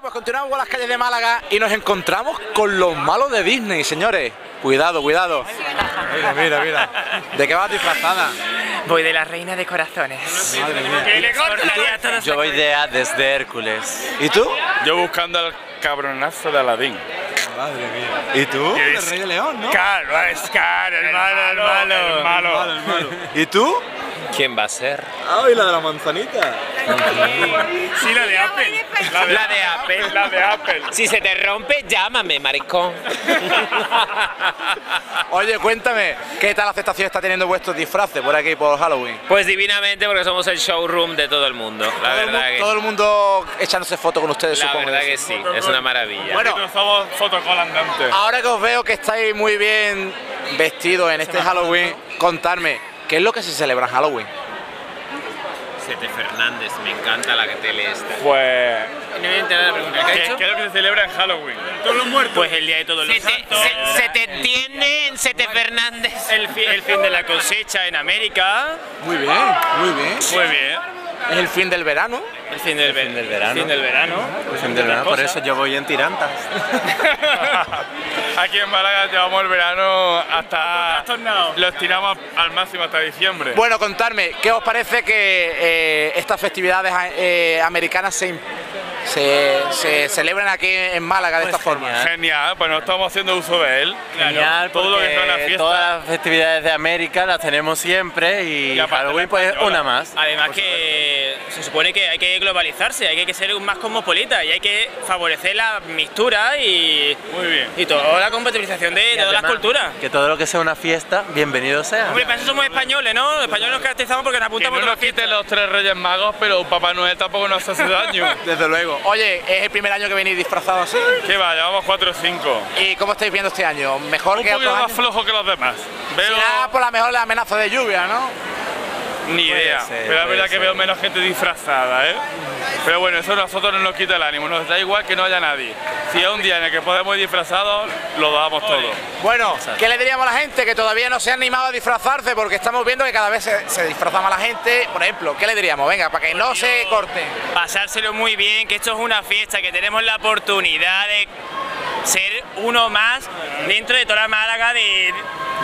pues continuamos por las calles de Málaga y nos encontramos con los malos de Disney, señores. Cuidado, cuidado. Mira, mira, mira. ¿De qué vas disfrazada? Voy de la reina de corazones. Madre mía. Yo voy de Hades de Hércules. ¿Y tú? Yo buscando al cabronazo de Aladín. Madre mía. ¿Y tú? El Rey de León, ¿no? Claro, es caro, el malo, el malo. El malo. ¿Y tú? ¿Quién va a ser? Ay, la de la manzanita. Sí, la de Apple. La de Apple. La de Apple. Si se te rompe, llámame, maricón. Oye, cuéntame, ¿qué tal aceptación está teniendo vuestros disfraces por aquí, por Halloween? Pues divinamente porque somos el showroom de todo el mundo. La todo, el, mu- verdad que, todo el mundo echándose fotos con ustedes, la supongo. verdad que sí, es una maravilla. Bueno. Nosotros somos fotocola andante. Ahora que os veo que estáis muy bien vestidos en este Halloween, contarme, ¿qué es lo que se celebra en Halloween? Sete Fernández, me encanta la tele esta. Pues. No me he la pregunta. ¿Qué es lo que se celebra en Halloween? Pues el día de todos los Se te, santos. se- se te entiende en Sete Fernández. El, fi- el fin de la cosecha en América. Muy bien, muy bien. Muy bien. Es el fin del verano. El fin del, ve- fin del verano. el fin del verano. Por eso yo voy en tirantas. Aquí en Málaga llevamos el verano hasta. Los tiramos al máximo hasta diciembre. Bueno, contarme, ¿qué os parece que eh, estas festividades eh, americanas se, se, se celebran aquí en Málaga de Pues esta forma? genial. Genial, pues no estamos haciendo uso de él. Genial, Todo lo que fiestas. todas las festividades de América las tenemos siempre y, Y Halloween pues española. una más. Además que se supone que hay que globalizarse, hay que ser más cosmopolita y hay que favorecer la mixtura y, Muy bien. y toda la compatibilización de Y todas las culturas. Que todo lo que sea una fiesta, bienvenido sea. Hombre, para eso somos españoles, ¿no? Los españoles nos caracterizamos porque nos Que apuntamos no a nos quiten los tres reyes magos, pero Papá Noel tampoco nos hace daño. Desde luego. Oye, es el primer año que venís disfrazados así. que va, llevamos cuatro o cinco. ¿Y cómo estáis viendo este año? ¿Mejor Un que otros más años? flojo que los demás. Veo Será por la mejor la amenaza de lluvia, ¿no? Ni idea. ser, pero la verdad que ser. veo menos gente disfrazada, ¿eh? Pero bueno, eso a nosotros no nos quita el ánimo. Nos da igual que no haya nadie. Si es un día en el que podemos ir disfrazados, lo damos todo. Bueno, ¿qué le diríamos a la gente que todavía no se ha animado a disfrazarse? Porque estamos viendo que cada vez se, se disfraza más la gente. Por ejemplo, ¿qué le diríamos? Venga, para que no se corte. pasárselo muy bien, que esto es una fiesta, que tenemos la oportunidad de ser uno más dentro de toda la Málaga de,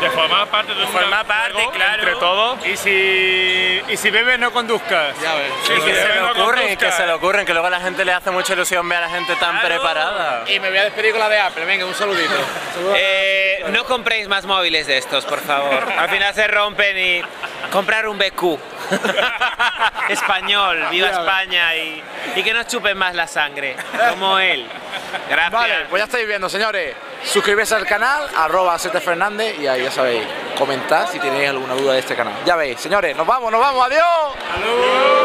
De formar parte de un formar parte, juego claro. Entre todos. Y si, y si bebes no conduzcas. Ya ves. Sí, que sí, se le no ocurren, que se le ocurren, que luego a la gente le hace mucha ilusión ver a la gente tan Claro. preparada. Y me voy a despedir con la de Apple. Venga, un saludito. Eh, no compréis más móviles de estos, por favor. Al final se rompen y comprar un BQ. Español, viva España y, y que no chupen más la sangre, como él. Gracias. Vale, pues ya estáis viendo, señores. Suscribirse al canal, arroba Fernández, y ahí ya sabéis, comentad si tenéis alguna duda de este canal. Ya veis, señores, nos vamos, nos vamos, adiós.